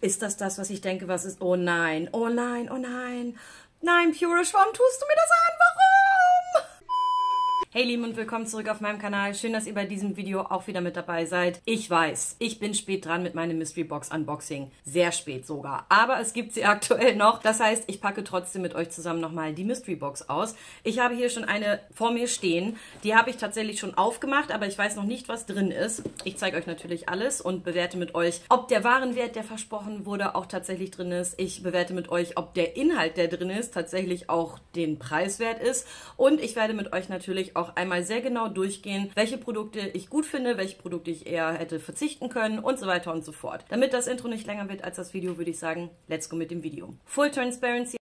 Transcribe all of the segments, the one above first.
Ist das das, was ich denke, was ist? Oh nein, oh nein, oh nein. Nein, Purish, warum tust du mir das an? Warum? Hey Lieben und willkommen zurück auf meinem Kanal. Schön, dass ihr bei diesem Video auch wieder mit dabei seid. Ich weiß, ich bin spät dran mit meinem Mystery Box Unboxing. Sehr spät sogar. Aber es gibt sie aktuell noch. Das heißt, ich packe trotzdem mit euch zusammen nochmal die Mystery Box aus. Ich habe hier schon eine vor mir stehen. Die habe ich tatsächlich schon aufgemacht, aber ich weiß noch nicht, was drin ist. Ich zeige euch natürlich alles und bewerte mit euch, ob der Warenwert, der versprochen wurde, auch tatsächlich drin ist. Ich bewerte mit euch, ob der Inhalt, der drin ist, tatsächlich auch den Preis wert ist. Und ich werde mit euch natürlich auch auch einmal sehr genau durchgehen, welche Produkte ich gut finde, welche Produkte ich eher hätte verzichten können und so weiter und so fort. Damit das Intro nicht länger wird als das Video, würde ich sagen, let's go mit dem Video. Full Transparency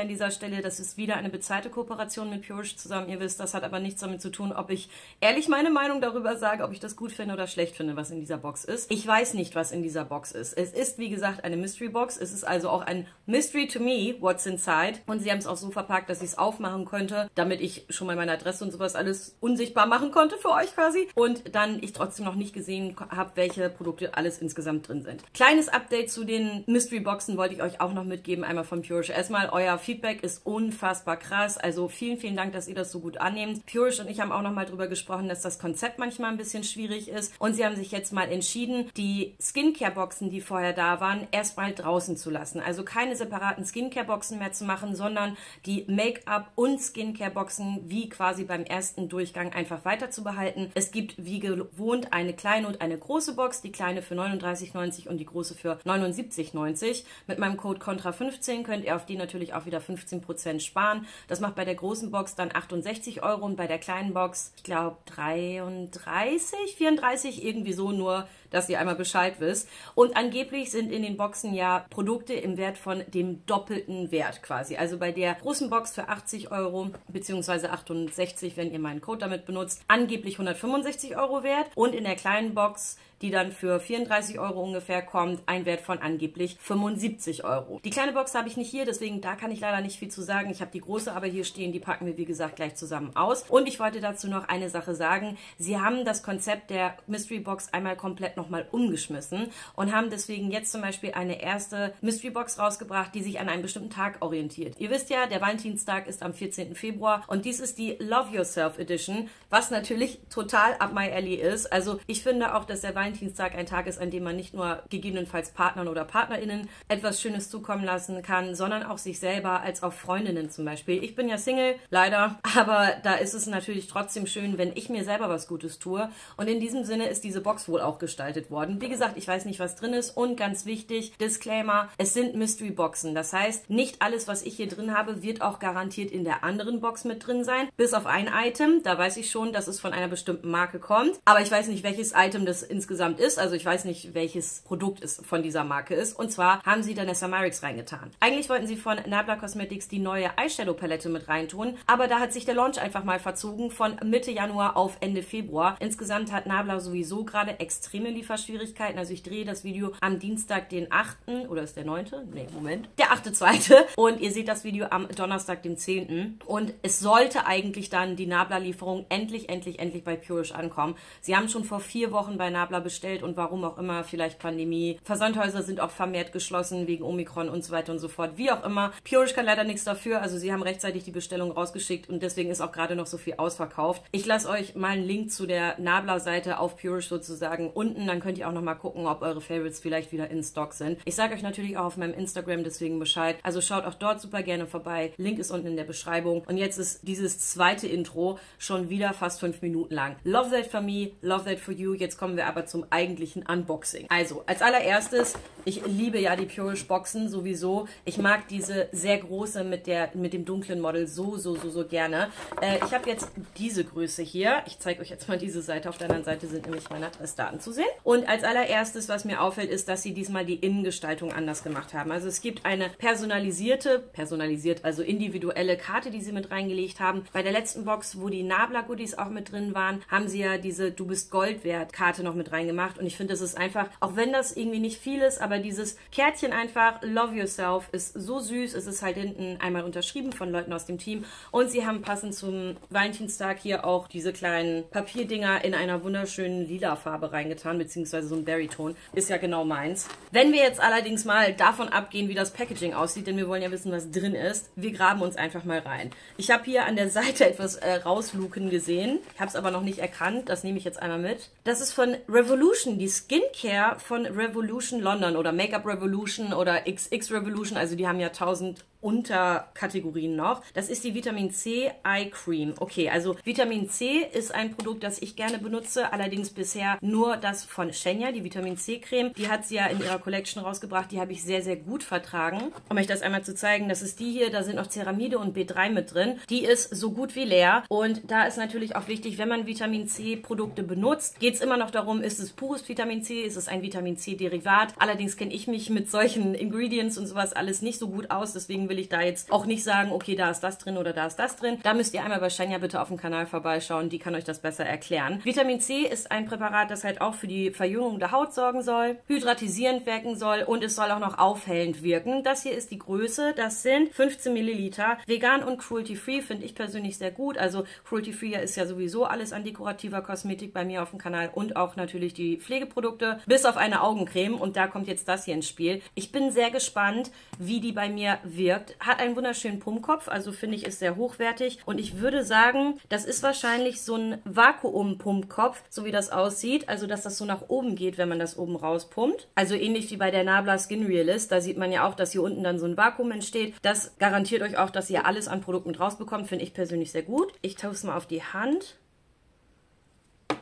an dieser Stelle, das ist wieder eine bezahlte Kooperation mit Purish zusammen. Ihr wisst, das hat aber nichts damit zu tun, ob ich ehrlich meine Meinung darüber sage, ob ich das gut finde oder schlecht finde, was in dieser Box ist. Ich weiß nicht, was in dieser Box ist. Es ist, wie gesagt, eine Mystery Box. Es ist also auch ein Mystery to me, what's inside. Und sie haben es auch so verpackt, dass ich es aufmachen könnte, damit ich schon mal meine Adresse und sowas alles unsichtbar machen konnte für euch quasi. Und dann ich trotzdem noch nicht gesehen habe, welche Produkte alles insgesamt drin sind. Kleines Update zu den Mystery Boxen wollte ich euch auch noch mitgeben, einmal von Purish. Erstmal euer Feedback ist unfassbar krass. Also vielen, vielen Dank, dass ihr das so gut annehmt. Purish und ich haben auch nochmal drüber gesprochen, dass das Konzept manchmal ein bisschen schwierig ist. Und sie haben sich jetzt mal entschieden, die Skincare-Boxen, die vorher da waren, erstmal draußen zu lassen. Also keine separaten Skincare-Boxen mehr zu machen, sondern die Make-up- und Skincare-Boxen wie quasi beim ersten Durchgang einfach weiter zu behalten. Es gibt wie gewohnt eine kleine und eine große Box. Die kleine für 39,90 und die große für 79,90. Mit meinem Code CONTRA15 könnt ihr auf die natürlich auch wieder 15% sparen. Das macht bei der großen Box dann 68 Euro und bei der kleinen Box, ich glaube 33, 34, irgendwie so nur, dass ihr einmal Bescheid wisst. Und angeblich sind in den Boxen ja Produkte im Wert von dem doppelten Wert quasi. Also bei der großen Box für 80 Euro beziehungsweise 68, wenn ihr meinen Code damit benutzt, angeblich 165 Euro wert und in der kleinen Box die dann für 34 Euro ungefähr kommt, ein Wert von angeblich 75 Euro. Die kleine Box habe ich nicht hier, deswegen da kann ich leider nicht viel zu sagen. Ich habe die große aber hier stehen, die packen wir wie gesagt gleich zusammen aus. Und ich wollte dazu noch eine Sache sagen. Sie haben das Konzept der Mystery Box einmal komplett nochmal umgeschmissen und haben deswegen jetzt zum Beispiel eine erste Mystery Box rausgebracht, die sich an einem bestimmten Tag orientiert. Ihr wisst ja, der Valentinstag ist am 14. Februar und dies ist die Love Yourself Edition, was natürlich total up my alley ist. Also ich finde auch, dass der Valentinstag ein Tag ist, an dem man nicht nur gegebenenfalls Partnern oder PartnerInnen etwas Schönes zukommen lassen kann, sondern auch sich selber als auch Freundinnen zum Beispiel. Ich bin ja Single, leider, aber da ist es natürlich trotzdem schön, wenn ich mir selber was Gutes tue. Und in diesem Sinne ist diese Box wohl auch gestaltet worden. Wie gesagt, ich weiß nicht, was drin ist. Und ganz wichtig, Disclaimer, es sind Mystery Boxen. Das heißt, nicht alles, was ich hier drin habe, wird auch garantiert in der anderen Box mit drin sein. Bis auf ein Item. Da weiß ich schon, dass es von einer bestimmten Marke kommt. Aber ich weiß nicht, welches Item das insgesamt ist. Also ich weiß nicht, welches Produkt es von dieser Marke ist. Und zwar haben sie Danessa Myricks reingetan. Eigentlich wollten sie von Nabla Cosmetics die neue Eyeshadow-Palette mit reintun, aber da hat sich der Launch einfach mal verzogen von Mitte Januar auf Ende Februar. Insgesamt hat Nabla sowieso gerade extreme Lieferschwierigkeiten. Also ich drehe das Video am Dienstag, den 8. oder ist der 9.? Nee, Moment. Der 8.2. Und ihr seht das Video am Donnerstag, dem 10. Und es sollte eigentlich dann die Nabla-Lieferung endlich, endlich, endlich bei Purish ankommen. Sie haben schon vor vier Wochen bei Nabla bestellt und warum auch immer, vielleicht Pandemie. Versandhäuser sind auch vermehrt geschlossen wegen Omikron und so weiter und so fort. Wie auch immer. Purish kann leider nichts dafür. Also sie haben rechtzeitig die Bestellung rausgeschickt und deswegen ist auch gerade noch so viel ausverkauft. Ich lasse euch mal einen Link zu der Nabla-Seite auf Purish sozusagen unten. Dann könnt ihr auch noch mal gucken, ob eure Favorites vielleicht wieder in Stock sind. Ich sage euch natürlich auch auf meinem Instagram deswegen Bescheid. Also schaut auch dort super gerne vorbei. Link ist unten in der Beschreibung. Und jetzt ist dieses zweite Intro schon wieder fast fünf Minuten lang. Love that for me, love that for you. Jetzt kommen wir aber zum zum eigentlichen Unboxing. Also, als allererstes, ich liebe ja die Purish Boxen sowieso. Ich mag diese sehr große mit, der, mit dem dunklen Model so, so, so, so gerne. Äh, ich habe jetzt diese Größe hier. Ich zeige euch jetzt mal diese Seite. Auf der anderen Seite sind nämlich meine Adressdaten zu sehen. Und als allererstes, was mir auffällt, ist, dass sie diesmal die Innengestaltung anders gemacht haben. Also es gibt eine personalisierte, personalisiert, also individuelle Karte, die sie mit reingelegt haben. Bei der letzten Box, wo die Nabla-Goodies auch mit drin waren, haben sie ja diese Du bist Gold wert Karte noch mit reingemacht. Und ich finde, das ist einfach, auch wenn das irgendwie nicht viel ist, aber dieses Kärtchen einfach, Love Yourself, ist so süß. Es ist halt hinten einmal unterschrieben von Leuten aus dem Team. Und sie haben passend zum Valentinstag hier auch diese kleinen Papierdinger in einer wunderschönen lila Farbe reingetan, beziehungsweise so ein Berry-Ton. Ist ja genau meins. Wenn wir jetzt allerdings mal davon abgehen, wie das Packaging aussieht, denn wir wollen ja wissen, was drin ist, wir graben uns einfach mal rein. Ich habe hier an der Seite etwas äh, rausluken gesehen. Ich habe es aber noch nicht erkannt. Das nehme ich jetzt einmal mit. Das ist von Revolution, die Skincare von Revolution London oder Make-up Revolution oder XX Revolution. Also die haben ja tausend Unterkategorien noch. Das ist die Vitamin C Eye Cream. Okay, also Vitamin C ist ein Produkt, das ich gerne benutze, allerdings bisher nur das von Shenya, die Vitamin C Creme. Die hat sie ja in ihrer Collection rausgebracht, die habe ich sehr, sehr gut vertragen. Um euch das einmal zu zeigen, das ist die hier, da sind noch Ceramide und B3 mit drin. Die ist so gut wie leer und da ist natürlich auch wichtig, wenn man Vitamin C Produkte benutzt, geht es immer noch darum, ist es pures Vitamin C, ist es ein Vitamin C Derivat. Allerdings kenne ich mich mit solchen Ingredients und sowas alles nicht so gut aus, deswegen will ich da jetzt auch nicht sagen, okay, da ist das drin oder da ist das drin. Da müsst ihr einmal bei Shania bitte auf dem Kanal vorbeischauen, die kann euch das besser erklären. Vitamin C ist ein Präparat, das halt auch für die Verjüngung der Haut sorgen soll, hydratisierend wirken soll und es soll auch noch aufhellend wirken. Das hier ist die Größe, das sind 15 Milliliter. Vegan und cruelty-free finde ich persönlich sehr gut. Also cruelty-free ist ja sowieso alles an dekorativer Kosmetik bei mir auf dem Kanal und auch natürlich die Pflegeprodukte, bis auf eine Augencreme und da kommt jetzt das hier ins Spiel. Ich bin sehr gespannt, wie die bei mir wirkt. Hat einen wunderschönen Pumpkopf, also finde ich ist sehr hochwertig und ich würde sagen, das ist wahrscheinlich so ein Vakuum-Pumpkopf, so wie das aussieht, also dass das so nach oben geht, wenn man das oben rauspumpt. Also ähnlich wie bei der Nabla Skin Realist, da sieht man ja auch, dass hier unten dann so ein Vakuum entsteht. Das garantiert euch auch, dass ihr alles an Produkten rausbekommt, finde ich persönlich sehr gut. Ich tue es mal auf die Hand.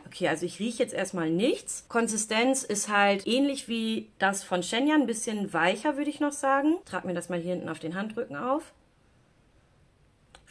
Okay, also ich rieche jetzt erstmal nichts. Konsistenz ist halt ähnlich wie das von Shenyang, ein bisschen weicher, würde ich noch sagen. Trag mir das mal hier hinten auf den Handrücken auf.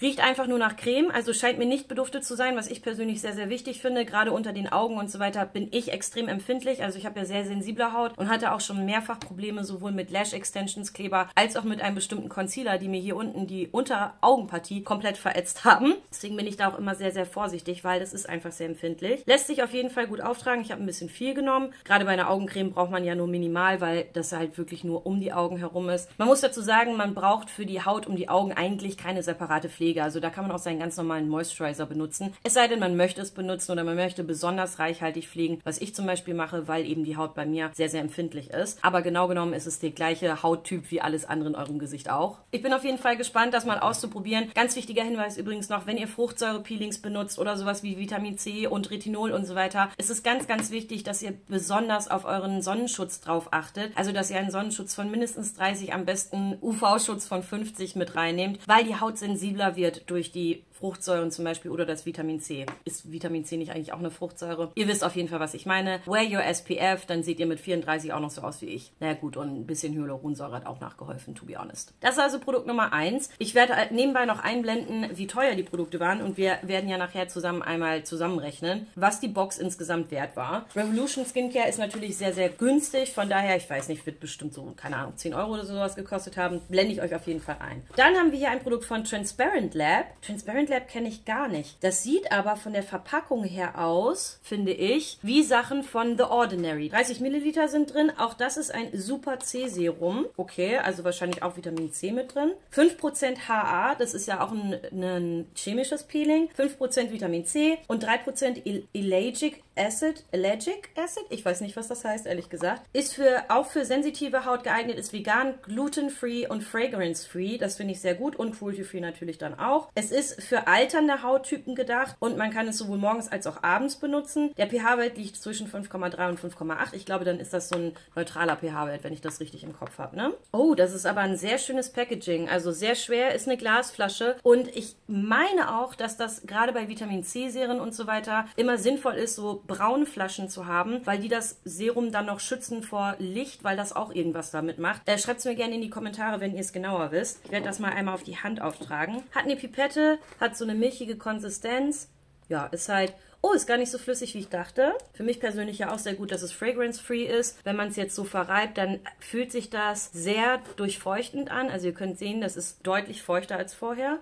Riecht einfach nur nach Creme, also scheint mir nicht beduftet zu sein, was ich persönlich sehr, sehr wichtig finde. Gerade unter den Augen und so weiter bin ich extrem empfindlich. Also ich habe ja sehr sensible Haut und hatte auch schon mehrfach Probleme sowohl mit Lash Extensions Kleber als auch mit einem bestimmten Concealer, die mir hier unten die Unteraugenpartie komplett verätzt haben. Deswegen bin ich da auch immer sehr, sehr vorsichtig, weil das ist einfach sehr empfindlich. Lässt sich auf jeden Fall gut auftragen. Ich habe ein bisschen viel genommen. Gerade bei einer Augencreme braucht man ja nur minimal, weil das halt wirklich nur um die Augen herum ist. Man muss dazu sagen, man braucht für die Haut um die Augen eigentlich keine separate Pflege Pflege. Also da kann man auch seinen ganz normalen Moisturizer benutzen. Es sei denn, man möchte es benutzen oder man möchte besonders reichhaltig pflegen, was ich zum Beispiel mache, weil eben die Haut bei mir sehr, sehr empfindlich ist. Aber genau genommen ist es der gleiche Hauttyp wie alles andere in eurem Gesicht auch. Ich bin auf jeden Fall gespannt, das mal auszuprobieren. Ganz wichtiger Hinweis übrigens noch, wenn ihr Fruchtsäure-Peelings benutzt oder sowas wie Vitamin C und Retinol und so weiter, ist es ganz, ganz wichtig, dass ihr besonders auf euren Sonnenschutz drauf achtet. Also, dass ihr einen Sonnenschutz von mindestens 30, am besten UV-Schutz von 50 mit reinnehmt, weil die Haut sensibler wird durch die Fruchtsäuren zum Beispiel oder das Vitamin C. Ist Vitamin C nicht eigentlich auch eine Fruchtsäure? Ihr wisst auf jeden Fall, was ich meine. Wear your SPF, dann seht ihr mit 34 auch noch so aus wie ich. Na naja, gut, und ein bisschen Hyaluronsäure hat auch nachgeholfen, to be honest. Das ist also Produkt Nummer 1. Ich werde nebenbei noch einblenden, wie teuer die Produkte waren und wir werden ja nachher zusammen einmal zusammenrechnen, was die Box insgesamt wert war. Revolution Skincare ist natürlich sehr, sehr günstig, von daher, ich weiß nicht, wird bestimmt so, keine Ahnung, 10 Euro oder sowas gekostet haben. Blende ich euch auf jeden Fall ein. Dann haben wir hier ein Produkt von Transparent Lab. Transparent Mind Lab kenne ich gar nicht. Das sieht aber von der Verpackung her aus, finde ich, wie Sachen von The Ordinary. 30 Milliliter sind drin. Auch das ist ein Super C-Serum. Okay, also wahrscheinlich auch Vitamin C mit drin. 5% HA, das ist ja auch ein, ein chemisches Peeling. 5% Vitamin C und 3% Elagic Acid, Allergic Acid, ich weiß nicht, was das heißt, ehrlich gesagt, ist für auch für sensitive Haut geeignet, ist vegan, gluten-free und fragrance-free. Das finde ich sehr gut und cruelty-free natürlich dann auch. Es ist für alternde Hauttypen gedacht und man kann es sowohl morgens als auch abends benutzen. Der pH-Wert liegt zwischen 5,3 und 5,8. Ich glaube, dann ist das so ein neutraler pH-Wert, wenn ich das richtig im Kopf habe. Ne? Oh, das ist aber ein sehr schönes Packaging. Also sehr schwer, ist eine Glasflasche und ich meine auch, dass das gerade bei Vitamin C-Serien und so weiter immer sinnvoll ist, so braune Flaschen zu haben, weil die das Serum dann noch schützen vor Licht, weil das auch irgendwas damit macht. Äh, Schreibt es mir gerne in die Kommentare, wenn ihr es genauer wisst. Ich werde das mal einmal auf die Hand auftragen. Hat eine Pipette, hat so eine milchige Konsistenz. Ja, ist halt Oh, ist gar nicht so flüssig, wie ich dachte. Für mich persönlich ja auch sehr gut, dass es fragrance-free ist. Wenn man es jetzt so verreibt, dann fühlt sich das sehr durchfeuchtend an. Also ihr könnt sehen, das ist deutlich feuchter als vorher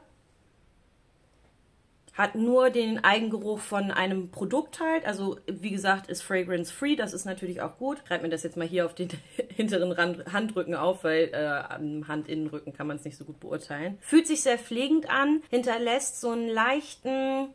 hat nur den Eigengeruch von einem Produkt halt. Also wie gesagt, ist fragrance free. Das ist natürlich auch gut. Schreibt mir das jetzt mal hier auf den hinteren Rand, Handrücken auf, weil äh, am Handinnenrücken kann man es nicht so gut beurteilen. Fühlt sich sehr pflegend an, hinterlässt so einen leichten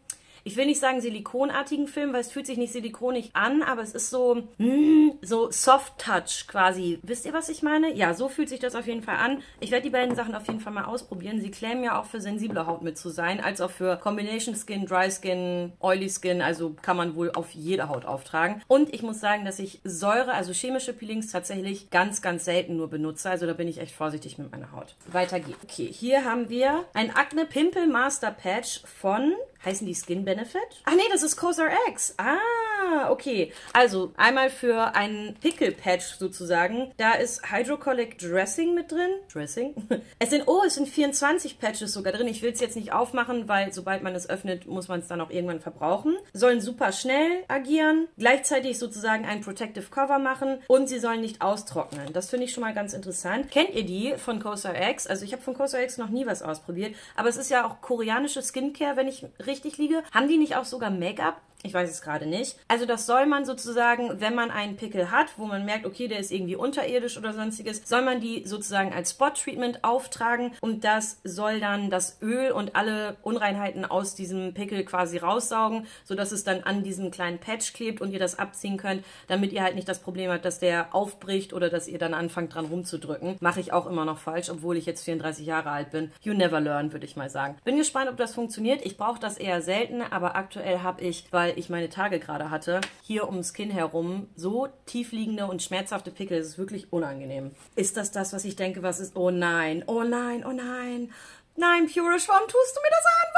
ich will nicht sagen silikonartigen Film, weil es fühlt sich nicht silikonig an, aber es ist so, mm, so Soft Touch quasi. Wisst ihr, was ich meine? Ja, so fühlt sich das auf jeden Fall an. Ich werde die beiden Sachen auf jeden Fall mal ausprobieren. Sie claimen ja auch für sensible Haut mit zu sein, als auch für Combination Skin, Dry Skin, Oily Skin. Also kann man wohl auf jede Haut auftragen. Und ich muss sagen, dass ich Säure, also chemische Peelings tatsächlich ganz, ganz selten nur benutze. Also da bin ich echt vorsichtig mit meiner Haut. Weiter geht's. Okay, hier haben wir ein Acne Pimple Master Patch von Heißen die Skin Benefit? Ach nee, das ist Cosar X. Ah, okay. Also einmal für einen Pickle Patch sozusagen. Da ist Hydrocolic Dressing mit drin. Dressing? Es sind, oh, es sind 24 Patches sogar drin. Ich will es jetzt nicht aufmachen, weil sobald man es öffnet, muss man es dann auch irgendwann verbrauchen. Sollen super schnell agieren. Gleichzeitig sozusagen ein Protective Cover machen. Und sie sollen nicht austrocknen. Das finde ich schon mal ganz interessant. Kennt ihr die von Cosar X? Also ich habe von Cosar X noch nie was ausprobiert. Aber es ist ja auch koreanische Skincare, wenn ich richtig liege. Haben die nicht auch sogar Make-up? Ich weiß es gerade nicht. Also das soll man sozusagen, wenn man einen Pickel hat, wo man merkt, okay, der ist irgendwie unterirdisch oder sonstiges, soll man die sozusagen als Spot-Treatment auftragen und das soll dann das Öl und alle Unreinheiten aus diesem Pickel quasi raussaugen, sodass es dann an diesem kleinen Patch klebt und ihr das abziehen könnt, damit ihr halt nicht das Problem habt, dass der aufbricht oder dass ihr dann anfangt dran rumzudrücken. Mache ich auch immer noch falsch, obwohl ich jetzt 34 Jahre alt bin. You never learn, würde ich mal sagen. Bin gespannt, ob das funktioniert. Ich brauche das eher selten, aber aktuell habe ich, weil weil ich meine Tage gerade hatte, hier ums Kinn herum so tiefliegende und schmerzhafte Pickel. Es ist wirklich unangenehm. Ist das das, was ich denke, was ist? Oh nein, oh nein, oh nein. Nein, Purish, warum tust du mir das an?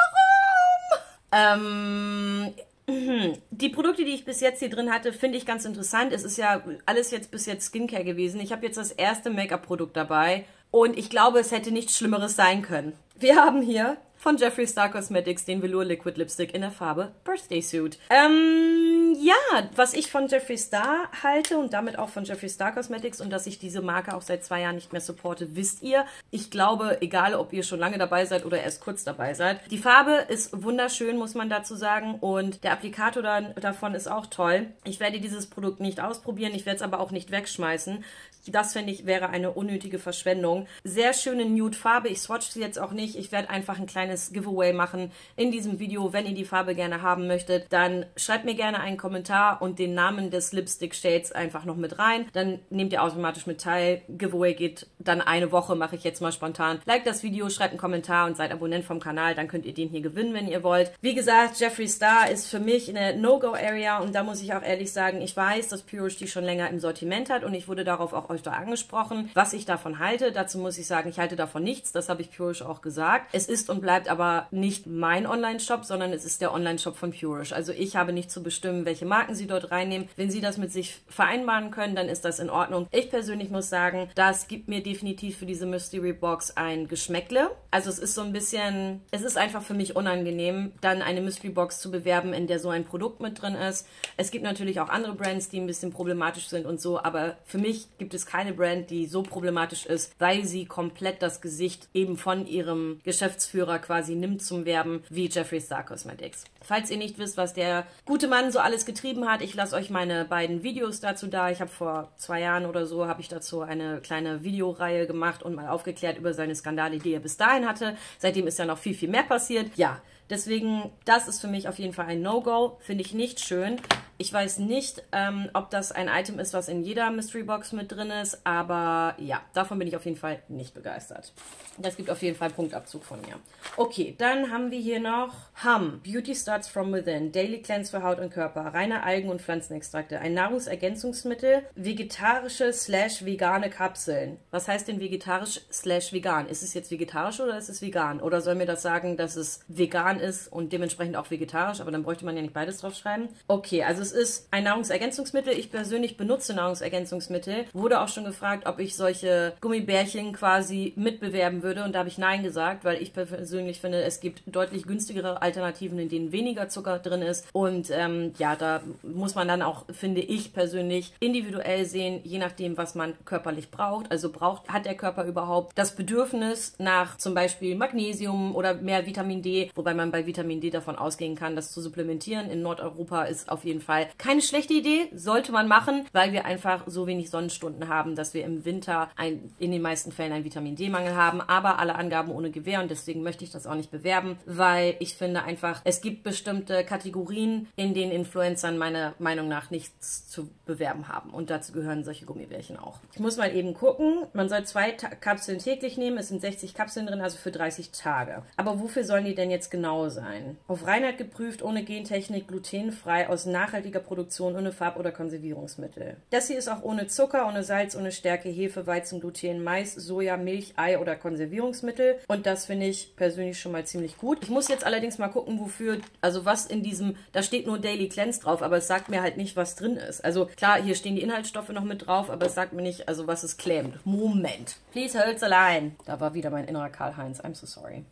Warum? Ähm, die Produkte, die ich bis jetzt hier drin hatte, finde ich ganz interessant. Es ist ja alles jetzt bis jetzt Skincare gewesen. Ich habe jetzt das erste Make-up-Produkt dabei und ich glaube, es hätte nichts Schlimmeres sein können. Wir haben hier von Jeffree Star Cosmetics den Velour Liquid Lipstick in der Farbe Birthday Suit. Ähm, ja, was ich von Jeffree Star halte und damit auch von Jeffree Star Cosmetics und dass ich diese Marke auch seit zwei Jahren nicht mehr supporte, wisst ihr. Ich glaube, egal ob ihr schon lange dabei seid oder erst kurz dabei seid. Die Farbe ist wunderschön, muss man dazu sagen und der Applikator dann, davon ist auch toll. Ich werde dieses Produkt nicht ausprobieren, ich werde es aber auch nicht wegschmeißen. Das finde ich wäre eine unnötige Verschwendung. Sehr schöne Nude Farbe. Ich swatch sie jetzt auch nicht. Ich werde einfach ein kleines Giveaway machen in diesem Video. Wenn ihr die Farbe gerne haben möchtet, dann schreibt mir gerne einen Kommentar und den Namen des Lipstick Shades einfach noch mit rein. Dann nehmt ihr automatisch mit teil. Giveaway geht dann eine Woche, mache ich jetzt mal spontan. Like das Video, schreibt einen Kommentar und seid Abonnent vom Kanal. Dann könnt ihr den hier gewinnen, wenn ihr wollt. Wie gesagt, Jeffree Star ist für mich eine No-Go-Area und da muss ich auch ehrlich sagen, ich weiß, dass Purish die schon länger im Sortiment hat und ich wurde darauf auch öfter angesprochen, was ich davon halte. Dazu muss ich sagen, ich halte davon nichts. Das habe ich Purish auch gesagt. Es ist und bleibt aber nicht mein Online-Shop, sondern es ist der Online-Shop von Purish. Also ich habe nicht zu bestimmen, welche Marken sie dort reinnehmen. Wenn sie das mit sich vereinbaren können, dann ist das in Ordnung. Ich persönlich muss sagen, das gibt mir definitiv für diese Mystery Box ein Geschmäckle. Also es ist so ein bisschen, es ist einfach für mich unangenehm, dann eine Mystery Box zu bewerben, in der so ein Produkt mit drin ist. Es gibt natürlich auch andere Brands, die ein bisschen problematisch sind und so, aber für mich gibt es keine Brand, die so problematisch ist, weil sie komplett das Gesicht eben von ihrem Geschäftsführer quasi nimmt zum Werben, wie Jeffree Star Cosmetics. Falls ihr nicht wisst, was der gute Mann so alles getrieben hat, ich lasse euch meine beiden Videos dazu da. Ich habe vor zwei Jahren oder so, habe ich dazu eine kleine Videoreihe gemacht und mal aufgeklärt über seine Skandale, die er bis dahin hatte. Seitdem ist ja noch viel, viel mehr passiert. Ja, Deswegen, das ist für mich auf jeden Fall ein No-Go. Finde ich nicht schön. Ich weiß nicht, ähm, ob das ein Item ist, was in jeder Mystery Box mit drin ist, aber ja, davon bin ich auf jeden Fall nicht begeistert. Das gibt auf jeden Fall Punktabzug von mir. Okay, dann haben wir hier noch Hum, Beauty Starts From Within, Daily Cleanse für Haut und Körper, reine Algen- und Pflanzenextrakte, ein Nahrungsergänzungsmittel, vegetarische slash vegane Kapseln. Was heißt denn vegetarisch slash vegan? Ist es jetzt vegetarisch oder ist es vegan? Oder soll mir das sagen, dass es vegan ist und dementsprechend auch vegetarisch, aber dann bräuchte man ja nicht beides draufschreiben. Okay, also es es ist ein Nahrungsergänzungsmittel. Ich persönlich benutze Nahrungsergänzungsmittel. Wurde auch schon gefragt, ob ich solche Gummibärchen quasi mitbewerben würde. Und da habe ich Nein gesagt, weil ich persönlich finde, es gibt deutlich günstigere Alternativen, in denen weniger Zucker drin ist. Und ähm, ja, da muss man dann auch, finde ich persönlich, individuell sehen, je nachdem, was man körperlich braucht. Also braucht, hat der Körper überhaupt das Bedürfnis nach zum Beispiel Magnesium oder mehr Vitamin D, wobei man bei Vitamin D davon ausgehen kann, das zu supplementieren in Nordeuropa ist auf jeden Fall keine schlechte Idee, sollte man machen, weil wir einfach so wenig Sonnenstunden haben, dass wir im Winter ein, in den meisten Fällen einen Vitamin D-Mangel haben, aber alle Angaben ohne Gewähr und deswegen möchte ich das auch nicht bewerben, weil ich finde einfach, es gibt bestimmte Kategorien, in denen Influencern meiner Meinung nach nichts zu bewerben haben und dazu gehören solche Gummibärchen auch. Ich muss mal eben gucken, man soll zwei Ta Kapseln täglich nehmen, es sind 60 Kapseln drin, also für 30 Tage. Aber wofür sollen die denn jetzt genau sein? Auf Reinheit geprüft, ohne Gentechnik, glutenfrei, aus nachhaltiger Produktion, ohne Farb- oder Konservierungsmittel. Das hier ist auch ohne Zucker, ohne Salz, ohne Stärke, Hefe, Weizen, Gluten, Mais, Soja, Milch, Ei oder Konservierungsmittel. Und das finde ich persönlich schon mal ziemlich gut. Ich muss jetzt allerdings mal gucken, wofür, also was in diesem, da steht nur Daily Cleanse drauf, aber es sagt mir halt nicht, was drin ist. Also klar, hier stehen die Inhaltsstoffe noch mit drauf, aber es sagt mir nicht, also was es claimt. Moment. Please hold the line. Da war wieder mein innerer Karl-Heinz. I'm so sorry.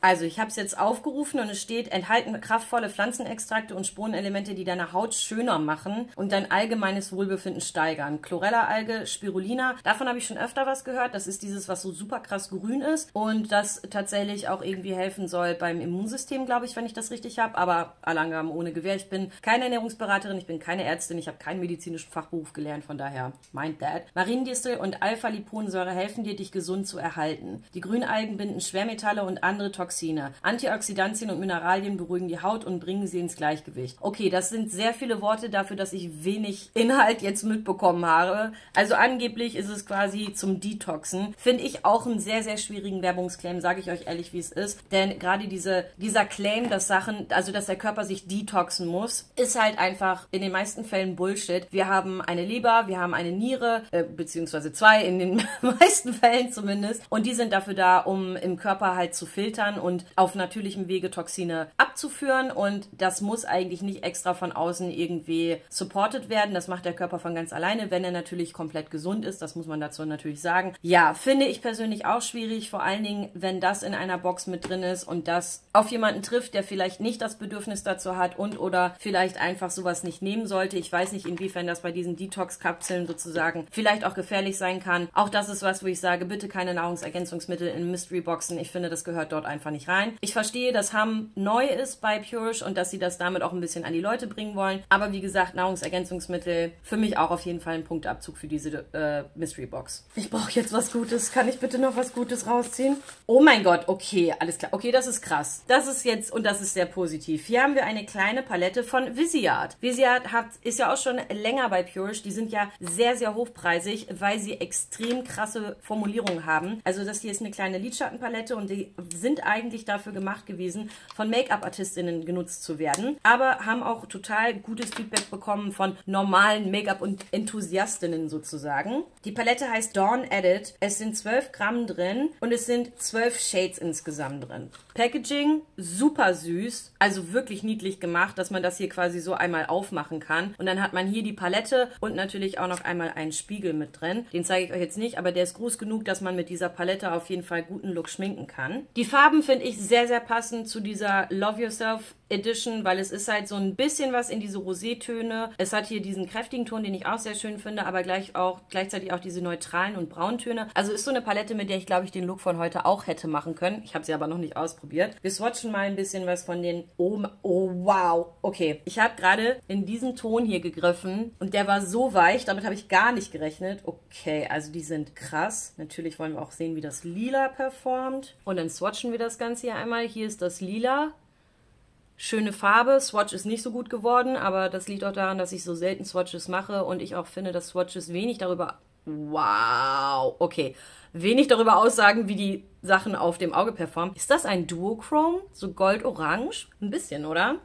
Also ich habe es jetzt aufgerufen und es steht, enthalten kraftvolle Pflanzenextrakte und Spurenelemente, die deine Haut schöner machen und dein allgemeines Wohlbefinden steigern. Chlorella-Alge, Spirulina, davon habe ich schon öfter was gehört. Das ist dieses, was so super krass grün ist und das tatsächlich auch irgendwie helfen soll beim Immunsystem, glaube ich, wenn ich das richtig habe. Aber alle Angaben ohne Gewähr. Ich bin keine Ernährungsberaterin, ich bin keine Ärztin, ich habe keinen medizinischen Fachberuf gelernt, von daher mind that. Mariendistel und Alpha-Liponsäure helfen dir, dich gesund zu erhalten. Die Grünalgen binden Schwermetalle und andere Toxine Toxine. Antioxidantien und Mineralien beruhigen die Haut und bringen sie ins Gleichgewicht. Okay, das sind sehr viele Worte dafür, dass ich wenig Inhalt jetzt mitbekommen habe. Also angeblich ist es quasi zum Detoxen. Finde ich auch einen sehr, sehr schwierigen Werbungsclaim, sage ich euch ehrlich, wie es ist. Denn gerade diese, dieser Claim, dass Sachen, also dass der Körper sich detoxen muss, ist halt einfach in den meisten Fällen Bullshit. Wir haben eine Leber, wir haben eine Niere, äh, beziehungsweise zwei in den meisten Fällen zumindest. Und die sind dafür da, um im Körper halt zu filtern und auf natürlichem Wege Toxine abzuführen. Und das muss eigentlich nicht extra von außen irgendwie supported werden. Das macht der Körper von ganz alleine, wenn er natürlich komplett gesund ist. Das muss man dazu natürlich sagen. Ja, finde ich persönlich auch schwierig, vor allen Dingen, wenn das in einer Box mit drin ist und das auf jemanden trifft, der vielleicht nicht das Bedürfnis dazu hat und oder vielleicht einfach sowas nicht nehmen sollte. Ich weiß nicht, inwiefern das bei diesen Detox-Kapseln sozusagen vielleicht auch gefährlich sein kann. Auch das ist was, wo ich sage, bitte keine Nahrungsergänzungsmittel in Mystery-Boxen. Ich finde, das gehört dort einfach einfach nicht rein. Ich verstehe, dass Hamm neu ist bei Purish und dass sie das damit auch ein bisschen an die Leute bringen wollen. Aber wie gesagt, Nahrungsergänzungsmittel für mich auch auf jeden Fall ein Punktabzug für diese äh, Mystery Box. Ich brauche jetzt was Gutes. Kann ich bitte noch was Gutes rausziehen? Oh mein Gott, okay, alles klar. Okay, das ist krass. Das ist jetzt, und das ist sehr positiv. Hier haben wir eine kleine Palette von Visiart. Visiart hat, ist ja auch schon länger bei Purish. Die sind ja sehr, sehr hochpreisig, weil sie extrem krasse Formulierungen haben. Also das hier ist eine kleine Lidschattenpalette und die sind eigentlich eigentlich dafür gemacht gewesen, von Make-up-Artistinnen genutzt zu werden, aber haben auch total gutes Feedback bekommen von normalen Make-up- und Enthusiastinnen sozusagen. Die Palette heißt Dawn Edit. Es sind 12 Gramm drin und es sind 12 Shades insgesamt drin. Packaging super süß, also wirklich niedlich gemacht, dass man das hier quasi so einmal aufmachen kann. Und dann hat man hier die Palette und natürlich auch noch einmal einen Spiegel mit drin. Den zeige ich euch jetzt nicht, aber der ist groß genug, dass man mit dieser Palette auf jeden Fall guten Look schminken kann. Die Farben finde ich sehr, sehr passend zu dieser Love Yourself Edition, weil es ist halt so ein bisschen was in diese Rosétöne. Es hat hier diesen kräftigen Ton, den ich auch sehr schön finde, aber gleich auch, gleichzeitig auch diese neutralen und Brauntöne. Also ist so eine Palette, mit der ich, glaube ich, den Look von heute auch hätte machen können. Ich habe sie aber noch nicht ausprobiert. Wir swatchen mal ein bisschen was von den... Oh, oh wow. Okay, ich habe gerade in diesen Ton hier gegriffen und der war so weich, damit habe ich gar nicht gerechnet. Okay, also die sind krass. Natürlich wollen wir auch sehen, wie das Lila performt. Und dann swatchen wir das Ganze hier einmal. Hier ist das Lila. Schöne Farbe. Swatch ist nicht so gut geworden, aber das liegt auch daran, dass ich so selten Swatches mache und ich auch finde, dass Swatches wenig darüber. Wow, okay. Wenig darüber aussagen, wie die Sachen auf dem Auge performen. Ist das ein Duochrome? So gold-orange? Ein bisschen, oder?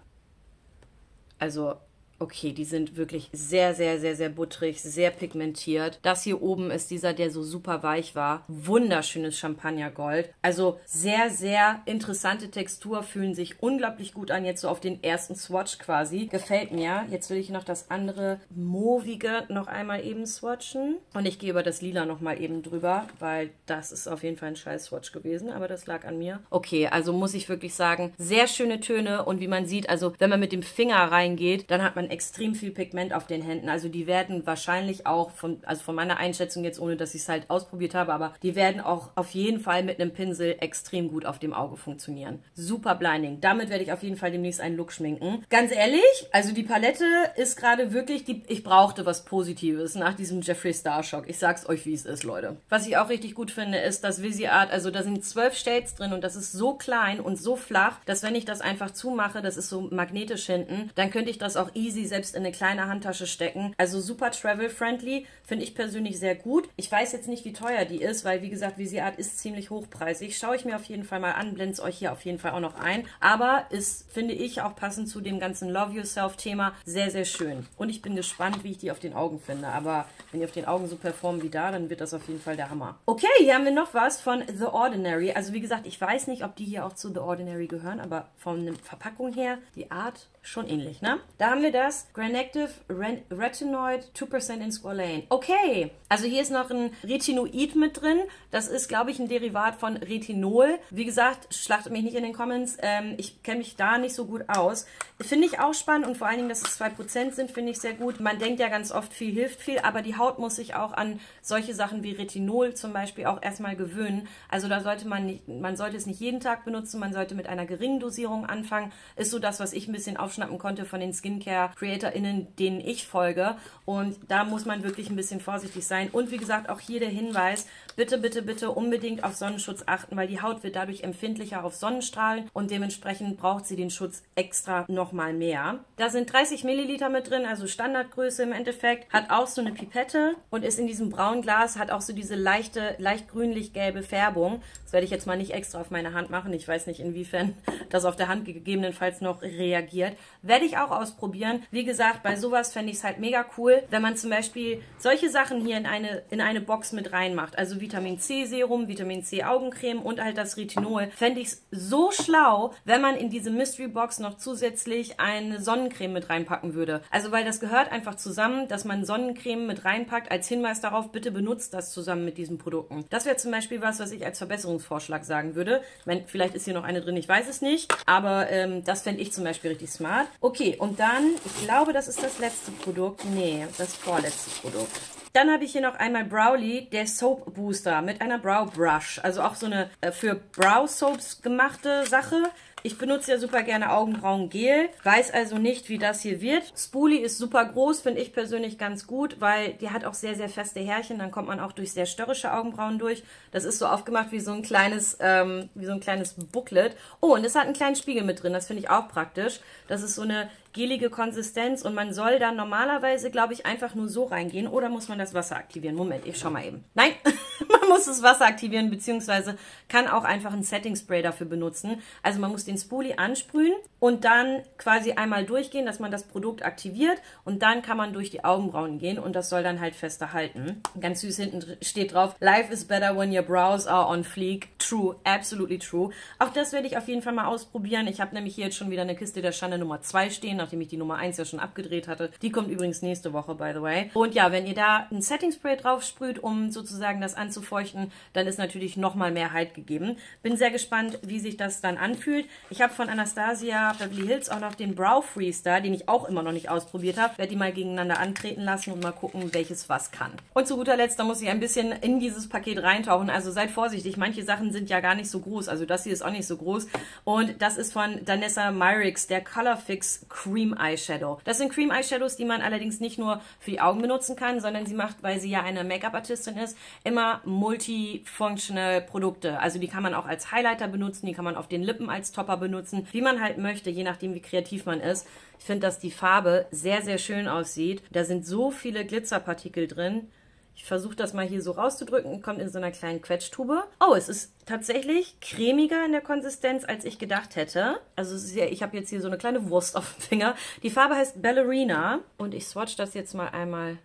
Also, Okay, die sind wirklich sehr, sehr, sehr, sehr butterig, sehr pigmentiert. Das hier oben ist dieser, der so super weich war. Wunderschönes Champagnergold. Also sehr, sehr interessante Textur, fühlen sich unglaublich gut an. Jetzt so auf den ersten Swatch quasi. Gefällt mir. Jetzt will ich noch das andere Movige noch einmal eben swatchen. Und ich gehe über das Lila nochmal eben drüber, weil das ist auf jeden Fall ein scheiß Swatch gewesen, aber das lag an mir. Okay, also muss ich wirklich sagen, sehr schöne Töne und wie man sieht, also wenn man mit dem Finger reingeht, dann hat man extrem viel Pigment auf den Händen. Also die werden wahrscheinlich auch von, also von meiner Einschätzung jetzt, ohne dass ich es halt ausprobiert habe, aber die werden auch auf jeden Fall mit einem Pinsel extrem gut auf dem Auge funktionieren. Super Blinding. Damit werde ich auf jeden Fall demnächst einen Look schminken. Ganz ehrlich, also die Palette ist gerade wirklich, die, ich brauchte was Positives nach diesem Jeffree Star Shock. Ich sag's euch, wie es ist, Leute. Was ich auch richtig gut finde, ist das Visi Art, also da sind zwölf Shades drin und das ist so klein und so flach, dass wenn ich das einfach zumache, das ist so magnetisch hinten, dann könnte ich das auch easy selbst in eine kleine Handtasche stecken. Also super travel-friendly, finde ich persönlich sehr gut. Ich weiß jetzt nicht, wie teuer die ist, weil wie gesagt, Visiart ist ziemlich hochpreisig. Schaue ich mir auf jeden Fall mal an, blende es euch hier auf jeden Fall auch noch ein. Aber ist, finde ich, auch passend zu dem ganzen Love Yourself-Thema sehr, sehr schön. Und ich bin gespannt, wie ich die auf den Augen finde. Aber wenn die auf den Augen so performen wie da, dann wird das auf jeden Fall der Hammer. Okay, hier haben wir noch was von The Ordinary. Also wie gesagt, ich weiß nicht, ob die hier auch zu The Ordinary gehören, aber von der Verpackung her, die Art schon ähnlich, ne? Da haben wir das Granactive Retinoid 2% in Squalane. Okay, also hier ist noch ein Retinoid mit drin. Das ist, glaube ich, ein Derivat von Retinol. Wie gesagt, schlachtet mich nicht in den Comments. Ähm, ich kenne mich da nicht so gut aus. Finde ich auch spannend und vor allen Dingen, dass es 2% sind, finde ich sehr gut. Man denkt ja ganz oft, viel hilft viel, aber die Haut muss sich auch an solche Sachen wie Retinol zum Beispiel auch erstmal gewöhnen. Also da sollte man nicht, man sollte es nicht jeden Tag benutzen, man sollte mit einer geringen Dosierung anfangen. Ist so das, was ich ein bisschen aufschnappen konnte von den Skincare-CreatorInnen, denen ich folge. Und da muss man wirklich ein bisschen vorsichtig sein. Und wie gesagt, auch hier der Hinweis, bitte, bitte, bitte unbedingt auf Sonnenschutz achten, weil die Haut wird dadurch empfindlicher auf Sonnenstrahlen und dementsprechend braucht sie den Schutz extra nochmal mehr. Da sind 30 Milliliter mit drin, also Standardgröße im Endeffekt. Hat auch so eine Pipette und ist in diesem braunen Glas, hat auch so diese leichte, leicht grünlich-gelbe Färbung. Das werde ich jetzt mal nicht extra auf meine Hand machen. Ich weiß nicht, inwiefern das auf der Hand gegebenenfalls noch reagiert. Werde ich auch ausprobieren. Wie gesagt, bei sowas fände ich es halt mega cool, wenn man zum Beispiel solche Sachen hier in eine, in eine Box mit reinmacht. Also Vitamin C Serum, Vitamin C Augencreme und halt das Retinol. Fände ich es so schlau, wenn man in diese Mystery Box noch zusätzlich eine Sonnencreme mit reinpacken würde. Also weil das gehört einfach zusammen, dass man Sonnencreme mit reinpackt als Hinweis darauf, bitte benutzt das zusammen mit diesen Produkten. Das wäre zum Beispiel was, was ich als Verbesserungsvorschlag sagen würde. Ich meine, vielleicht ist hier noch eine drin, ich weiß es nicht. Aber ähm, das fände ich zum Beispiel richtig smart. Okay, und dann, ich glaube, das ist das letzte Produkt. Nee, das vorletzte Produkt. Dann habe ich hier noch einmal Browly, der Soap Booster mit einer Brow Brush. Also auch so eine äh, für Brow Soaps gemachte Sache. Ich benutze ja super gerne Augenbrauengel, weiß also nicht, wie das hier wird. Spoolie ist super groß, finde ich persönlich ganz gut, weil die hat auch sehr, sehr feste Härchen. Dann kommt man auch durch sehr störrische Augenbrauen durch. Das ist so aufgemacht wie so ein kleines, ähm, wie so ein kleines Booklet. Oh, und es hat einen kleinen Spiegel mit drin, das finde ich auch praktisch. Das ist so eine gelige Konsistenz und man soll dann normalerweise, glaube ich, einfach nur so reingehen oder muss man das Wasser aktivieren? Moment, ich schau mal eben. Nein, man muss das Wasser aktivieren, beziehungsweise kann auch einfach ein Setting Spray dafür benutzen. Also man muss den Spoolie ansprühen und dann quasi einmal durchgehen, dass man das Produkt aktiviert und dann kann man durch die Augenbrauen gehen und das soll dann halt fester halten. Ganz süß hinten steht drauf, Life is better when your brows are on fleek. True, absolutely true. Auch das werde ich auf jeden Fall mal ausprobieren. Ich habe nämlich hier jetzt schon wieder eine Kiste der Schande Nummer 2 stehen nachdem ich die Nummer 1 ja schon abgedreht hatte. Die kommt übrigens nächste Woche, by the way. Und ja, wenn ihr da ein Setting Spray drauf sprüht, um sozusagen das anzufeuchten, dann ist natürlich nochmal mehr Halt gegeben. Bin sehr gespannt, wie sich das dann anfühlt. Ich habe von Anastasia Beverly Hills auch noch den Brow Freeze den ich auch immer noch nicht ausprobiert habe. Werde die mal gegeneinander antreten lassen und mal gucken, welches was kann. Und zu guter Letzt, da muss ich ein bisschen in dieses Paket reintauchen. Also seid vorsichtig. Manche Sachen sind ja gar nicht so groß. Also das hier ist auch nicht so groß. Und das ist von Danessa Myrix, der Color Fix Cream Eyeshadow. Das sind Cream Eyeshadows, die man allerdings nicht nur für die Augen benutzen kann, sondern sie macht, weil sie ja eine Make-up-Artistin ist, immer multifunctional Produkte. Also die kann man auch als Highlighter benutzen, die kann man auf den Lippen als Topper benutzen, wie man halt möchte, je nachdem wie kreativ man ist. Ich finde, dass die Farbe sehr, sehr schön aussieht. Da sind so viele Glitzerpartikel drin. Ich versuche das mal hier so rauszudrücken. Kommt in so einer kleinen Quetschtube. Oh, es ist tatsächlich cremiger in der Konsistenz, als ich gedacht hätte. Also ja, ich habe jetzt hier so eine kleine Wurst auf dem Finger. Die Farbe heißt Ballerina. Und ich swatch das jetzt mal einmal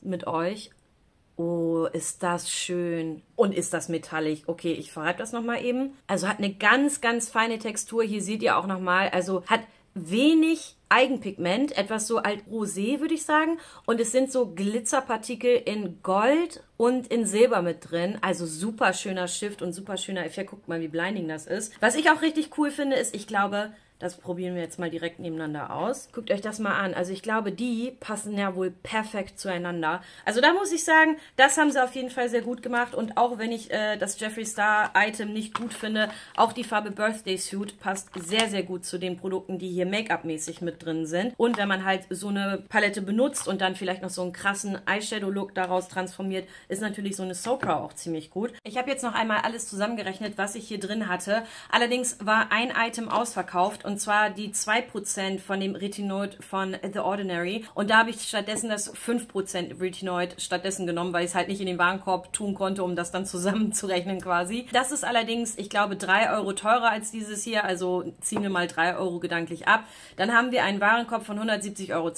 mit euch. Oh, ist das schön. Und ist das metallig? Okay, ich verreibe das nochmal eben. Also hat eine ganz, ganz feine Textur. Hier seht ihr auch nochmal. Also hat wenig Eigenpigment, etwas so alt rosé, würde ich sagen. Und es sind so Glitzerpartikel in Gold und in Silber mit drin. Also super schöner Shift und super schöner Effekt. Guckt mal, wie blinding das ist. Was ich auch richtig cool finde, ist, ich glaube, das probieren wir jetzt mal direkt nebeneinander aus. Guckt euch das mal an. Also ich glaube, die passen ja wohl perfekt zueinander. Also da muss ich sagen, das haben sie auf jeden Fall sehr gut gemacht. Und auch wenn ich äh, das Jeffree Star Item nicht gut finde, auch die Farbe Birthday Suit passt sehr, sehr gut zu den Produkten, die hier Make-up-mäßig mit drin sind. Und wenn man halt so eine Palette benutzt und dann vielleicht noch so einen krassen Eyeshadow-Look daraus transformiert, ist natürlich so eine Soap Brow auch ziemlich gut. Ich habe jetzt noch einmal alles zusammengerechnet, was ich hier drin hatte. Allerdings war ein Item ausverkauft und zwar die 2% von dem Retinoid von The Ordinary. Und da habe ich stattdessen das 5% Retinoid stattdessen genommen, weil ich es halt nicht in den Warenkorb tun konnte, um das dann zusammenzurechnen quasi. Das ist allerdings, ich glaube, 3 Euro teurer als dieses hier, also ziehen wir mal 3 Euro gedanklich ab. Dann haben wir einen Warenkorb von 170,20 Euro,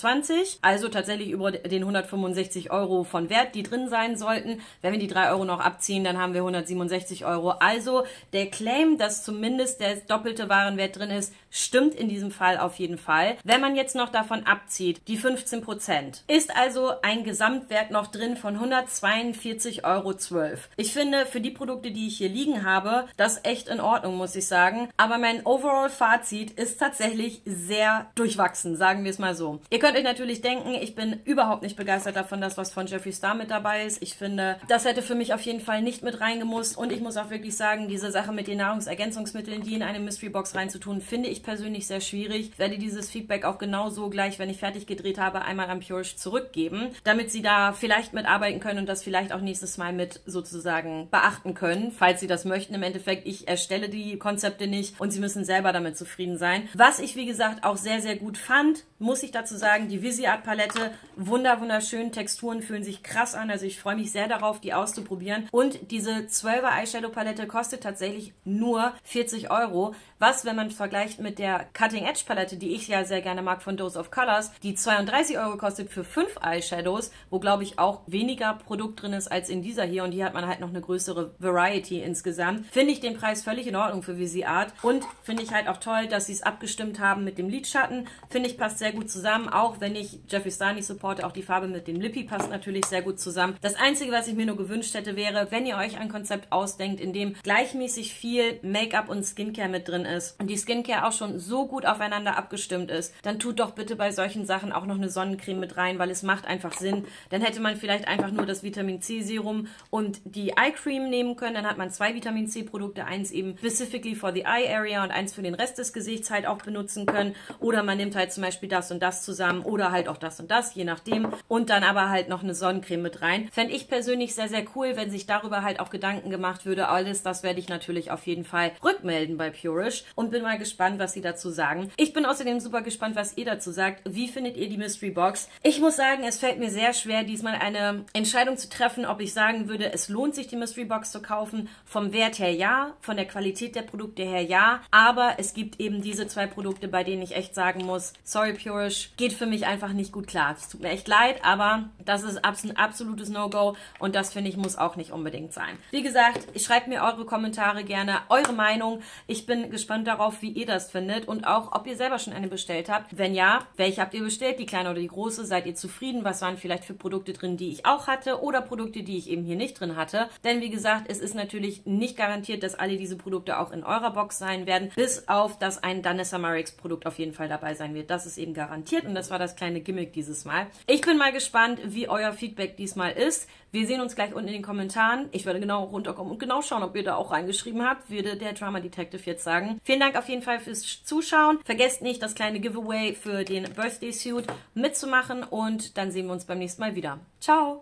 also tatsächlich über den 165 Euro von Wert, die drin sein sollten. Wenn wir die 3 Euro noch abziehen, dann haben wir 167 Euro. Also der Claim, dass zumindest der doppelte Warenwert drin ist, stimmt in diesem Fall auf jeden Fall. Wenn man jetzt noch davon abzieht, die 15 Prozent, ist also ein Gesamtwert noch drin von 142,12 Euro. Ich finde, für die Produkte, die ich hier liegen habe, das echt in Ordnung, muss ich sagen. Aber mein Overall-Fazit ist tatsächlich sehr durchwachsen, sagen wir es mal so. Ihr könnt euch natürlich denken, ich bin überhaupt nicht begeistert davon, dass was von Jeffree Star mit dabei ist. Ich finde, das hätte für mich auf jeden Fall nicht mit reingemusst. Und ich muss auch wirklich sagen, diese Sache mit den Nahrungsergänzungsmitteln, die in eine Mystery Box reinzutun, finde ich persönlich sehr schwierig. Ich werde dieses Feedback auch genauso gleich, wenn ich fertig gedreht habe, einmal an Purish zurückgeben, damit sie da vielleicht mitarbeiten können und das vielleicht auch nächstes Mal mit sozusagen beachten können, falls sie das möchten. Im Endeffekt, ich erstelle die Konzepte nicht und sie müssen selber damit zufrieden sein. Was ich, wie gesagt, auch sehr, sehr gut fand, muss ich dazu sagen, die Visiart Palette, wunder, wunderschön, Texturen fühlen sich krass an, also ich freue mich sehr darauf, die auszuprobieren. Und diese 12er Eyeshadow Palette kostet tatsächlich nur 40 Euro, was, wenn man vergleicht mit der Cutting Edge Palette, die ich ja sehr gerne mag von Dose of Colors, die 32 Euro kostet für 5 Eyeshadows, wo glaube ich auch weniger Produkt drin ist als in dieser hier und hier hat man halt noch eine größere Variety insgesamt. Finde ich den Preis völlig in Ordnung für Visi Art und finde ich halt auch toll, dass sie es abgestimmt haben mit dem Lidschatten. Finde ich passt sehr gut zusammen, auch wenn ich Jeffree Star nicht supporte, auch die Farbe mit dem Lippy passt natürlich sehr gut zusammen. Das Einzige, was ich mir nur gewünscht hätte, wäre, wenn ihr euch ein Konzept ausdenkt, in dem gleichmäßig viel Make-up und Skincare mit drin ist und die Skincare auch schon so gut aufeinander abgestimmt ist, dann tut doch bitte bei solchen Sachen auch noch eine Sonnencreme mit rein, weil es macht einfach Sinn. Dann hätte man vielleicht einfach nur das Vitamin C Serum und die Eye Cream nehmen können. Dann hat man zwei Vitamin C Produkte, eins eben specifically for the eye area und eins für den Rest des Gesichts halt auch benutzen können. Oder man nimmt halt zum Beispiel das und das zusammen oder halt auch das und das, je nachdem. Und dann aber halt noch eine Sonnencreme mit rein. Fände ich persönlich sehr, sehr cool, wenn sich darüber halt auch Gedanken gemacht würde. Alles, das werde ich natürlich auf jeden Fall rückmelden bei Purish und bin mal gespannt, was sie dazu sagen. Ich bin außerdem super gespannt, was ihr dazu sagt. Wie findet ihr die Mystery Box? Ich muss sagen, es fällt mir sehr schwer, diesmal eine Entscheidung zu treffen, ob ich sagen würde, es lohnt sich, die Mystery Box zu kaufen. Vom Wert her ja, von der Qualität der Produkte her ja, aber es gibt eben diese zwei Produkte, bei denen ich echt sagen muss, sorry Purish, geht für mich einfach nicht gut klar. Es tut mir echt leid, aber das ist ein absolutes No-Go und das finde ich muss auch nicht unbedingt sein. Wie gesagt, schreibt mir eure Kommentare gerne, eure Meinung. Ich bin gespannt darauf, wie ihr das findet und auch, ob ihr selber schon eine bestellt habt. Wenn ja, welche habt ihr bestellt? Die kleine oder die große? Seid ihr zufrieden? Was waren vielleicht für Produkte drin, die ich auch hatte oder Produkte, die ich eben hier nicht drin hatte? Denn wie gesagt, es ist natürlich nicht garantiert, dass alle diese Produkte auch in eurer Box sein werden, bis auf, dass ein Danessa Marix Produkt auf jeden Fall dabei sein wird. Das ist eben garantiert und das war das kleine Gimmick dieses Mal. Ich bin mal gespannt, wie euer Feedback diesmal ist. Wir sehen uns gleich unten in den Kommentaren. Ich werde genau runterkommen und genau schauen, ob ihr da auch reingeschrieben habt, würde der Drama Detective jetzt sagen. Vielen Dank auf jeden Fall fürs Zuschauen. Vergesst nicht, das kleine Giveaway für den Birthday Suit mitzumachen und dann sehen wir uns beim nächsten Mal wieder. Ciao!